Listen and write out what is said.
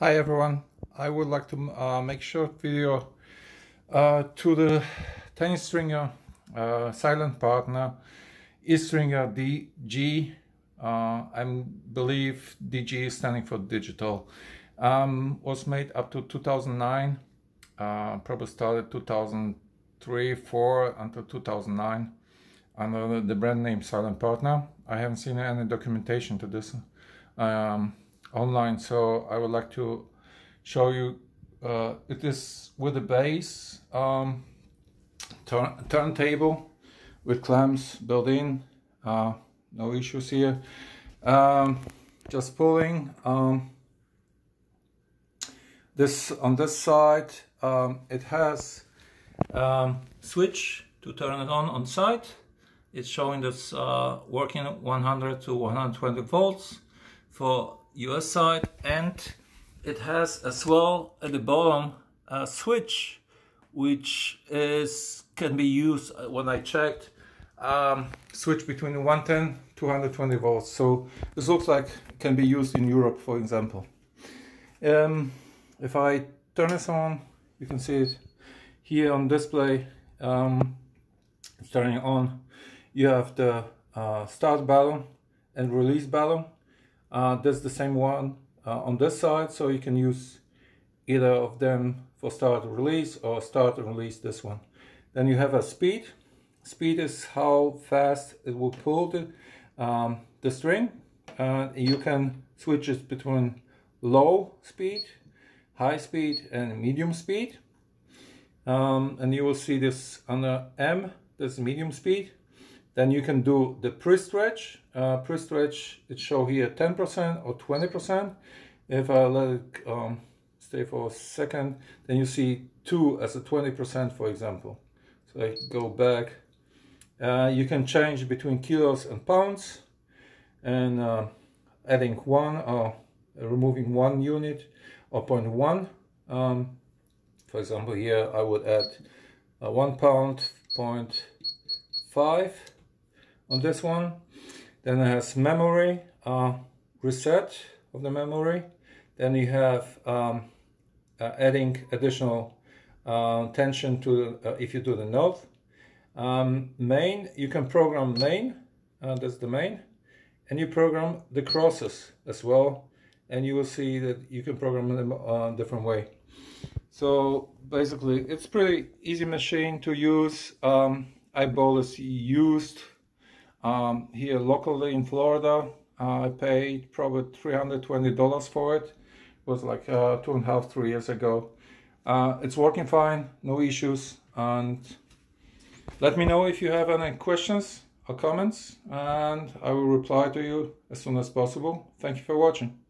Hi everyone, I would like to uh, make short video uh, to the tennis stringer uh, silent partner E-stringer DG. Uh, I believe DG is standing for digital. Um, was made up to 2009, uh, probably started 2003, 4 until 2009 under the brand name Silent Partner. I haven't seen any documentation to this. Um, online so I would like to show you uh, it is with a base um, turn turntable with clamps built in uh, no issues here. Um, just pulling um, this on this side um, it has um, switch to turn it on on site. It's showing this uh, working 100 to 120 volts for US side and it has as well at the bottom a switch which is can be used uh, when I checked um, switch between 110 220 volts. So this looks like can be used in Europe for example. Um, if I turn this on you can see it here on display. Um, it's turning on. You have the uh, start button and release button uh, that's the same one uh, on this side, so you can use either of them for start and release or start and release this one. Then you have a speed. Speed is how fast it will pull the, um, the string. Uh, you can switch it between low speed, high speed and medium speed. Um, and you will see this under M, this medium speed. Then you can do the pre-stretch. Uh, pre-stretch, it show here 10% or 20%. If I let it um, stay for a second, then you see 2 as a 20% for example. So I go back. Uh, you can change between kilos and pounds and uh, adding one or removing one unit or 0.1. Um, for example, here I would add uh, one pound, 0.5 on this one. Then it has memory, uh, reset of the memory. Then you have um, uh, adding additional uh, tension to uh, if you do the note. Um, main, you can program main, uh, that's the main, and you program the crosses as well. And you will see that you can program them a different way. So basically, it's pretty easy machine to use. Um, iBall is used um, here locally in Florida, uh, I paid probably $320 for it. It was like uh, two and a half, three years ago. Uh, it's working fine, no issues. And let me know if you have any questions or comments and I will reply to you as soon as possible. Thank you for watching.